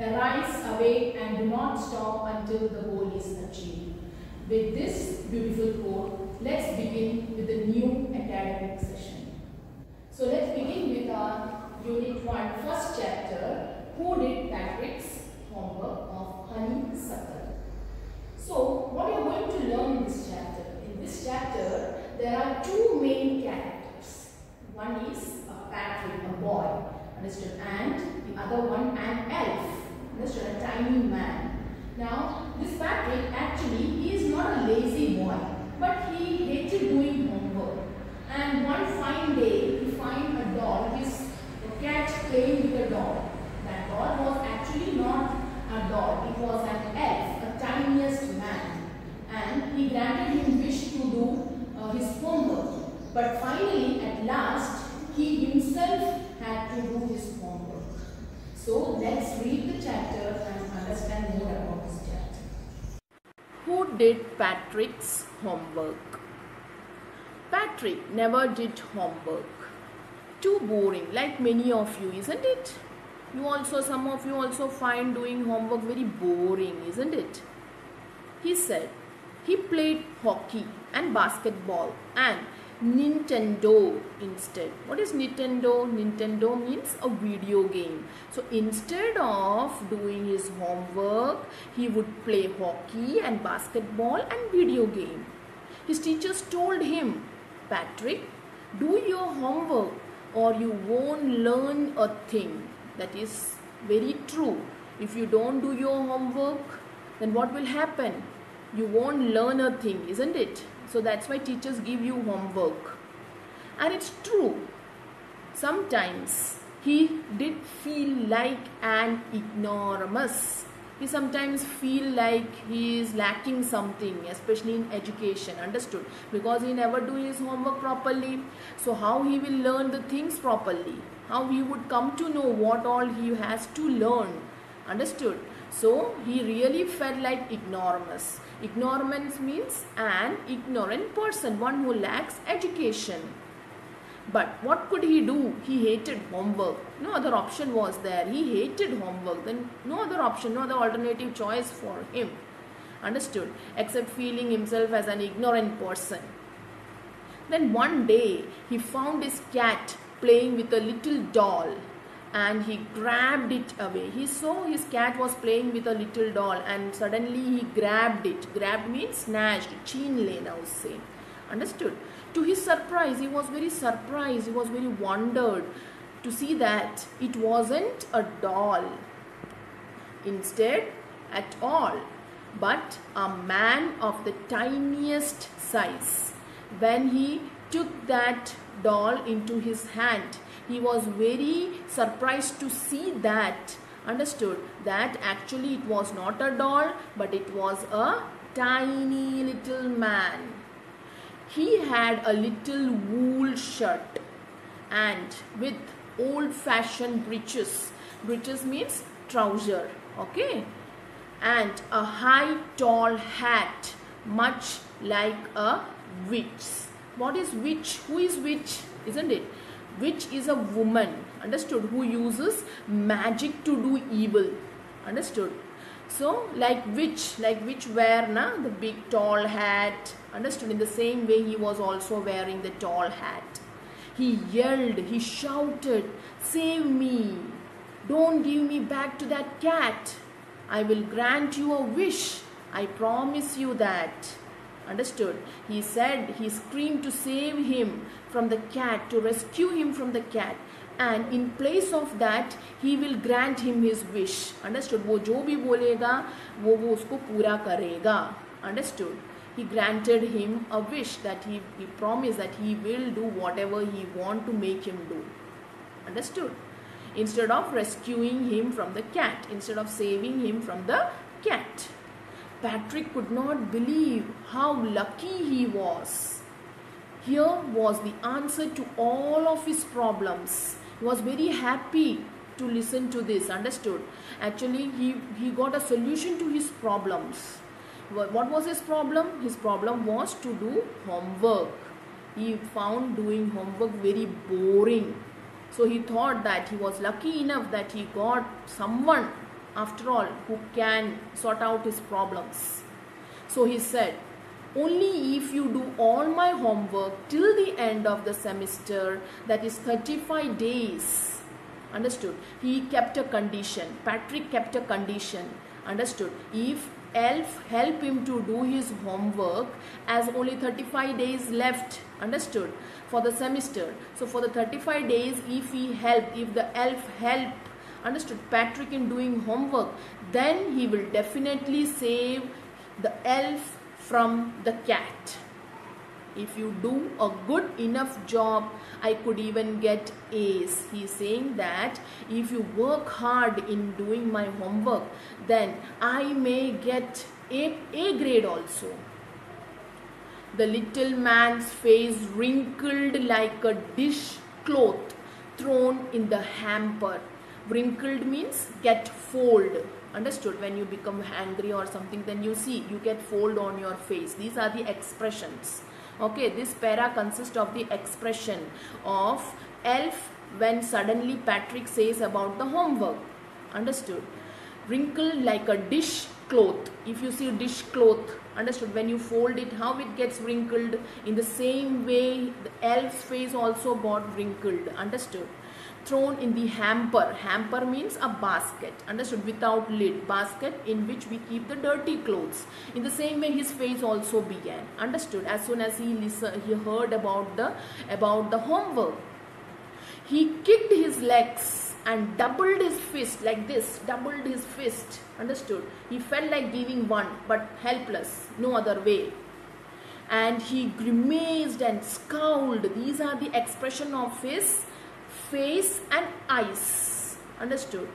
Arise, awake, and do not stop until the goal is achieved. With this beautiful quote, let's begin with the new academic session. So let's begin with our Unit 1 first chapter, Who Did Patrick's Homework of Honeysuckle. So what you are going to learn in this chapter? In this chapter, there are two main characters. One is a Patrick, a boy, understood, and the other one an elf, understood, a tiny man. Now, this Patrick actually he is not a lazy boy, but he hated doing homework. And one fine day, he find a doll, his cat playing with a doll. That doll was actually not a doll, it was an elf, a tiniest man. And he granted him wish to do uh, his homework. But finally, at last, he himself had to do his homework. So let's read the chapter and understand more about this chapter. Who did Patrick's homework? Patrick never did homework. Too boring, like many of you, isn't it? You also, some of you also find doing homework very boring, isn't it? He said he played hockey and basketball and Nintendo instead. What is Nintendo? Nintendo means a video game. So instead of doing his homework, he would play hockey and basketball and video game. His teachers told him, Patrick, do your homework or you won't learn a thing. That is very true. If you don't do your homework, then what will happen? You won't learn a thing, isn't it? So that's why teachers give you homework. And it's true. Sometimes he did feel like an ignoramus. He sometimes feel like he is lacking something, especially in education, understood? Because he never do his homework properly. So how he will learn the things properly? How he would come to know what all he has to learn, understood? So he really felt like ignoramus. Ignorance means an ignorant person, one who lacks education. But what could he do? He hated homework. No other option was there. He hated homework. Then no other option, no other alternative choice for him. Understood? Except feeling himself as an ignorant person. Then one day he found his cat playing with a little doll and he grabbed it away. He saw his cat was playing with a little doll and suddenly he grabbed it. Grabbed means snatched, chin lay now say. Understood? To his surprise, he was very surprised, he was very wondered to see that it wasn't a doll. Instead, at all, but a man of the tiniest size. When he took that doll into his hand, he was very surprised to see that. Understood that actually it was not a doll but it was a tiny little man. He had a little wool shirt and with old fashioned breeches. Breeches means trouser okay? And a high tall hat much like a witch what is witch who is witch isn't it? Witch is a woman? Understood. Who uses magic to do evil. Understood. So like witch like witch wear na? The big tall hat. Understood. In the same way he was also wearing the tall hat. He yelled. He shouted save me. Don't give me back to that cat. I will grant you a wish. I promise you that understood he said he screamed to save him from the cat to rescue him from the cat and in place of that he will grant him his wish understood वो जो भी बोलेगा वो वो उसको पूरा करेगा understood he granted him a wish that he, he promised that he will do whatever he want to make him do understood instead of rescuing him from the cat instead of saving him from the cat Patrick could not believe how lucky he was. Here was the answer to all of his problems. He was very happy to listen to this, understood? Actually, he, he got a solution to his problems. What was his problem? His problem was to do homework. He found doing homework very boring. So he thought that he was lucky enough that he got someone after all, who can sort out his problems. So he said, only if you do all my homework till the end of the semester, that is 35 days. Understood? He kept a condition. Patrick kept a condition. Understood? If elf help him to do his homework as only 35 days left understood for the semester so for the 35 days if he help if the elf help understood patrick in doing homework then he will definitely save the elf from the cat. If you do a good enough job i could even get a's. He is saying that if you work hard in doing my homework then i may get a, a grade also. The little man's face wrinkled like a dish cloth thrown in the hamper wrinkled means get fold. Understood? When you become angry or something then you see you get fold on your face. These are the expressions. Okay this para consists of the expression of elf when suddenly patrick says about the homework. Understood? Wrinkled like a dish cloth. If you see dish cloth understood? When you fold it how it gets wrinkled? In the same way the elf's face also got wrinkled. Understood thrown in the hamper. Hamper means a basket. Understood? Without lid. Basket in which we keep the dirty clothes. In the same way his face also began. Understood? As soon as he listened he heard about the about the homework he kicked his legs and doubled his fist like this. Doubled his fist. Understood? He felt like giving one but helpless. No other way. And he grimaced and scowled. These are the expression of his face and eyes understood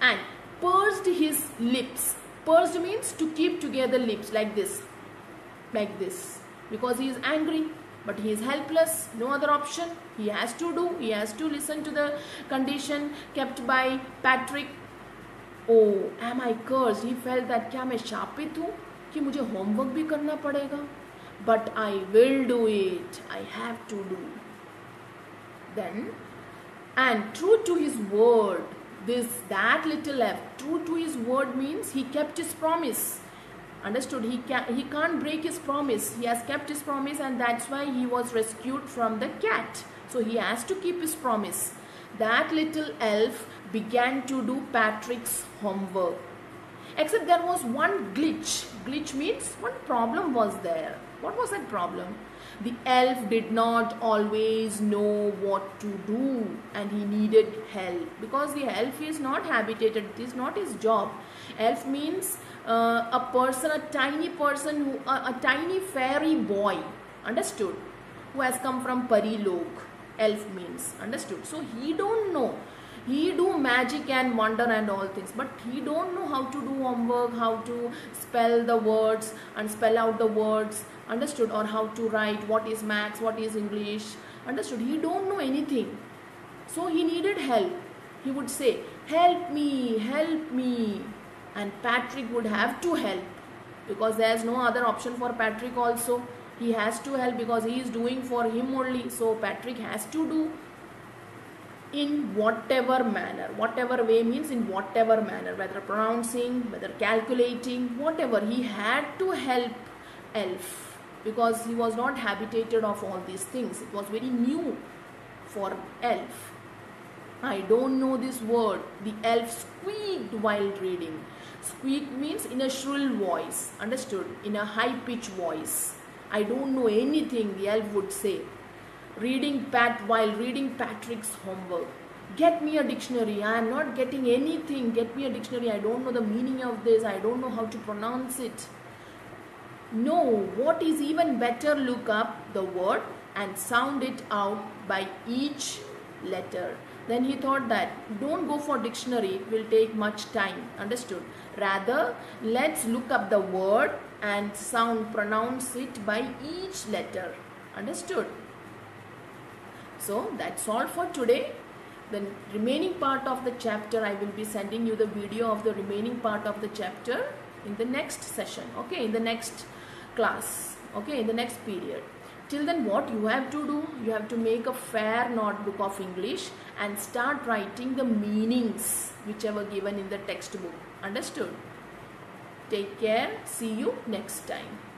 and pursed his lips pursed means to keep together lips like this like this because he is angry but he is helpless no other option he has to do he has to listen to the condition kept by patrick oh am i cursed he felt that क्या मैं शापित हूँ कि मुझे homework भी करना पड़ेगा but i will do it i have to do then and true to his word this that little f true to his word means he kept his promise. Understood? He can he can't break his promise. He has kept his promise and that's why he was rescued from the cat. So he has to keep his promise. That little elf began to do patrick's homework. Except there was one glitch. Glitch means one problem was there. What was that problem the elf did not always know what to do and he needed help. Because the elf is not habitated it is not his job. Elf means uh, a person a tiny person who a tiny fairy boy understood who has come from parilok elf means understood. So he don't know magic and wonder and all things. But he don't know how to do homework how to spell the words and spell out the words understood or how to write what is maths what is english understood. He don't know anything. So he needed help. He would say help me help me. And patrick would have to help because there's no other option for patrick also. He has to help because he is doing for him only. So patrick has to do in whatever manner. Whatever way means in whatever manner. Whether pronouncing whether calculating whatever. He had to help elf because he was not habitated of all these things. It was very new for elf. I don't know this word. The elf squeaked while reading. Squeak means in a shrill voice. Understood? In a high pitched voice. I don't know anything the elf would say reading pat while reading patrick's homework. Get me a dictionary. I am not getting anything. Get me a dictionary. I don't know the meaning of this. I don't know how to pronounce it. No. What is even better look up the word and sound it out by each letter. Then he thought that don't go for dictionary. It will take much time. Understood. Rather let's look up the word and sound pronounce it by each letter. Understood so that's all for today. The remaining part of the chapter i will be sending you the video of the remaining part of the chapter in the next session okay? In the next class okay? In the next period. Till then what you have to do you have to make a fair notebook of english and start writing the meanings which whichever given in the textbook. Understood? Take care. See you next time